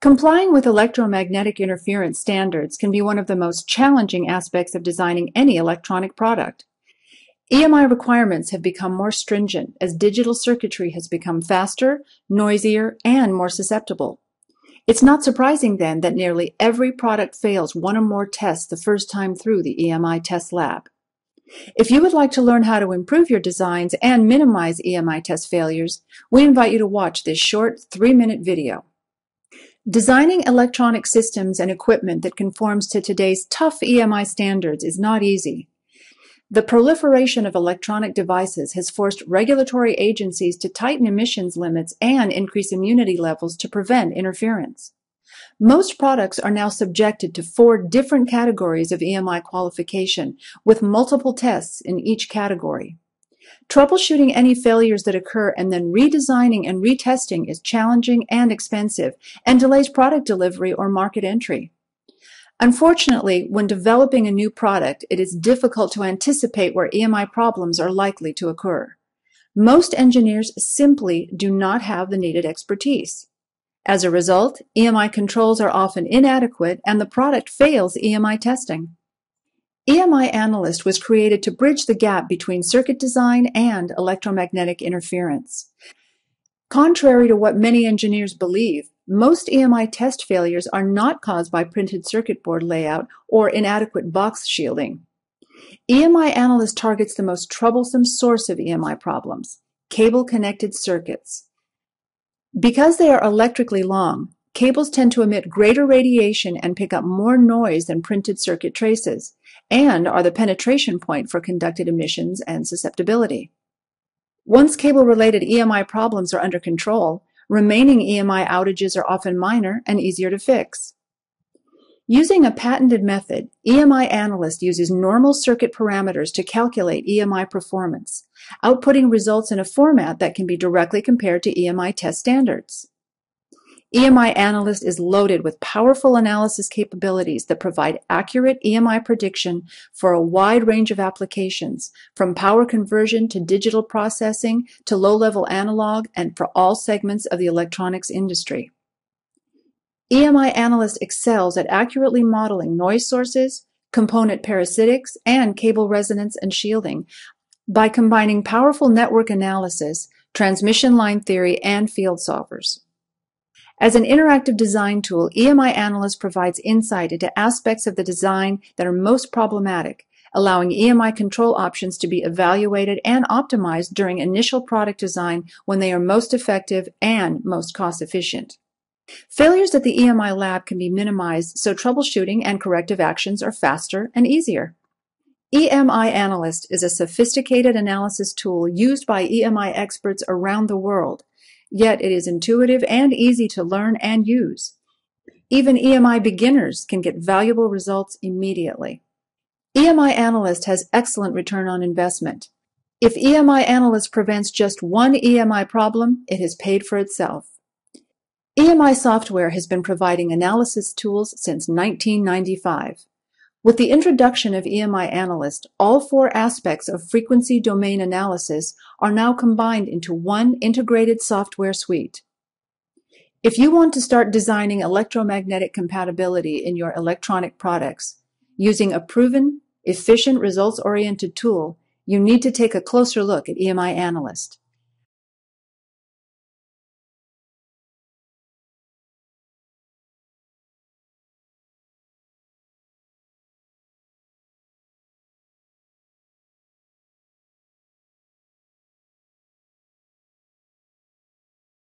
Complying with electromagnetic interference standards can be one of the most challenging aspects of designing any electronic product. EMI requirements have become more stringent as digital circuitry has become faster, noisier, and more susceptible. It's not surprising then that nearly every product fails one or more tests the first time through the EMI test lab. If you would like to learn how to improve your designs and minimize EMI test failures, we invite you to watch this short three-minute video. Designing electronic systems and equipment that conforms to today's tough EMI standards is not easy. The proliferation of electronic devices has forced regulatory agencies to tighten emissions limits and increase immunity levels to prevent interference. Most products are now subjected to four different categories of EMI qualification with multiple tests in each category. Troubleshooting any failures that occur and then redesigning and retesting is challenging and expensive and delays product delivery or market entry. Unfortunately, when developing a new product, it is difficult to anticipate where EMI problems are likely to occur. Most engineers simply do not have the needed expertise. As a result, EMI controls are often inadequate and the product fails EMI testing. EMI Analyst was created to bridge the gap between circuit design and electromagnetic interference. Contrary to what many engineers believe, most EMI test failures are not caused by printed circuit board layout or inadequate box shielding. EMI Analyst targets the most troublesome source of EMI problems, cable-connected circuits. Because they are electrically long, cables tend to emit greater radiation and pick up more noise than printed circuit traces, and are the penetration point for conducted emissions and susceptibility. Once cable-related EMI problems are under control, Remaining EMI outages are often minor and easier to fix. Using a patented method, EMI Analyst uses normal circuit parameters to calculate EMI performance, outputting results in a format that can be directly compared to EMI test standards. EMI Analyst is loaded with powerful analysis capabilities that provide accurate EMI prediction for a wide range of applications, from power conversion to digital processing to low-level analog and for all segments of the electronics industry. EMI Analyst excels at accurately modeling noise sources, component parasitics, and cable resonance and shielding by combining powerful network analysis, transmission line theory, and field solvers. As an interactive design tool, EMI Analyst provides insight into aspects of the design that are most problematic, allowing EMI control options to be evaluated and optimized during initial product design when they are most effective and most cost efficient. Failures at the EMI lab can be minimized so troubleshooting and corrective actions are faster and easier. EMI Analyst is a sophisticated analysis tool used by EMI experts around the world yet it is intuitive and easy to learn and use. Even EMI beginners can get valuable results immediately. EMI Analyst has excellent return on investment. If EMI Analyst prevents just one EMI problem, it has paid for itself. EMI software has been providing analysis tools since 1995. With the introduction of EMI Analyst, all four aspects of frequency domain analysis are now combined into one integrated software suite. If you want to start designing electromagnetic compatibility in your electronic products using a proven, efficient, results-oriented tool, you need to take a closer look at EMI Analyst.